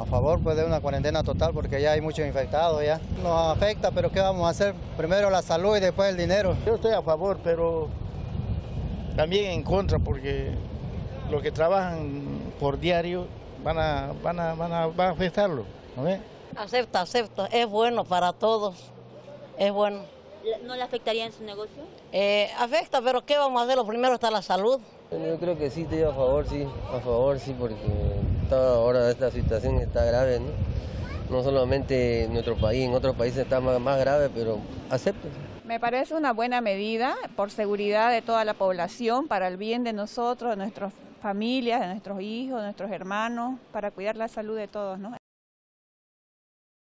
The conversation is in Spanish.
A favor pues de una cuarentena total porque ya hay muchos infectados ya. Nos afecta, pero ¿qué vamos a hacer? Primero la salud y después el dinero. Yo estoy a favor, pero también en contra porque los que trabajan por diario van a, van a, van a, van a afectarlo. ¿no? Acepta, acepta, es bueno para todos, es bueno. ¿No le afectaría en su negocio? Eh, afecta, pero ¿qué vamos a hacer? Lo primero está la salud. Yo creo que sí, estoy a favor, sí, a favor, sí, porque está, ahora esta situación está grave, ¿no? No solamente en nuestro país, en otros países está más, más grave, pero acepto. Me parece una buena medida por seguridad de toda la población, para el bien de nosotros, de nuestras familias, de nuestros hijos, de nuestros hermanos, para cuidar la salud de todos, ¿no?